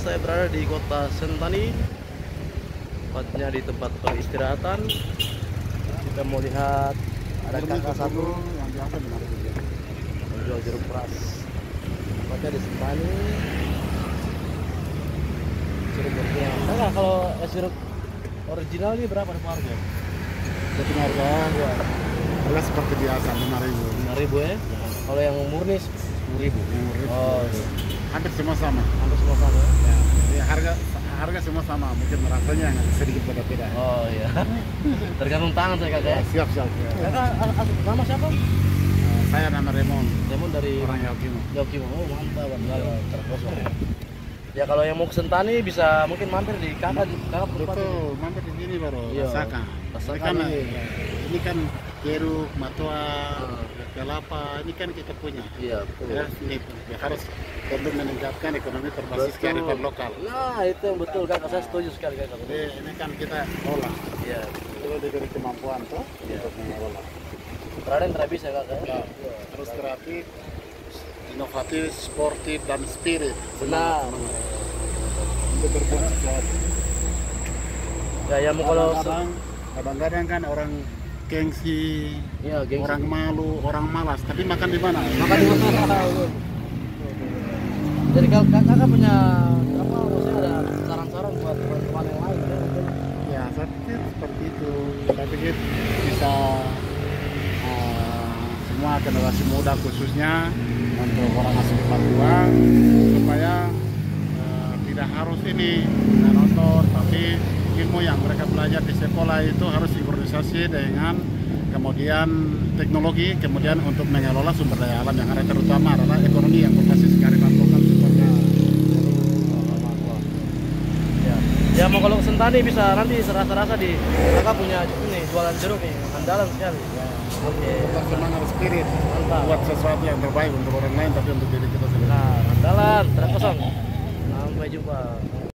saya berada di kota Sentani Tepatnya di tempat peristirahatan. Kita mau lihat ada kakak satu yang biasa menjual jeruk peras Tepatnya di Sentani. Jeruk berkuah. Kakak kalau es jeruk original ini berapa nih harga? Tapi harga Ya, harga seperti biasa lima ribu. 5 ya? Kalau yang murni 10 ribu. Oh. Hampir semua sama. hampir semua sama ya? Ya, ya, harga harga semua sama, mungkin rasanya yang sedikit beda-beda. Oh iya Tergantung tangan saya kakak ya Ya, siap siap. Kakak nama siapa? Eh, saya nama Raymond, Lemon dari orang Yaukimo. Yokimo. Oh mantap, mantap. Terus Ya kalau yang mau ke Sentani bisa mungkin mampir di kakak kakak. Betul, mampir di sini baru. Iya. Rasakan. Rasakan Ini kan, ini kan jeruk, matua, Hmm. kelapa, ini kan kita punya. Iya, betul. Ya, ini ya, harus untuk meningkatkan ekonomi berbasis kearifan lokal. Nah, itu yang betul kakak. Saya setuju sekali kakak. Jadi ini kan kita olah. Iya. Itu diberi kemampuan tuh Iya. untuk mengolah. Raden tidak bisa kakak. ya? Ya, Terus kreatif, inovatif, sportif dan spirit. Benar. Untuk berbuat sesuatu. Ya, ya mau kalau kadang-kadang kan orang gengsi, Iya, gengsi. orang malu, orang malas, tapi makan di mana? makan di mana? Jadi kakak, kakak punya apa maksudnya ada saran-saran buat teman-teman yang lain ya? Ya, saya pikir seperti itu. Saya pikir bisa eh, semua generasi muda khususnya untuk orang asli Papua supaya eh, tidak harus ini menonton, tapi ilmu yang mereka belajar di sekolah itu harus sinkronisasi dengan kemudian teknologi, kemudian untuk mengelola sumber daya alam yang ada terutama adalah ekonomi yang berbasis kearifan lokal seperti Ya. Ya mau kalau ke Sentani bisa nanti serasa-rasa di kakak punya ini jualan jeruk nih andalan sekali. Oke. tetap semangat spirit Mantap. buat sesuatu yang terbaik untuk orang lain tapi untuk diri kita sendiri. Nah, andalan, tidak kosong. Sampai jumpa.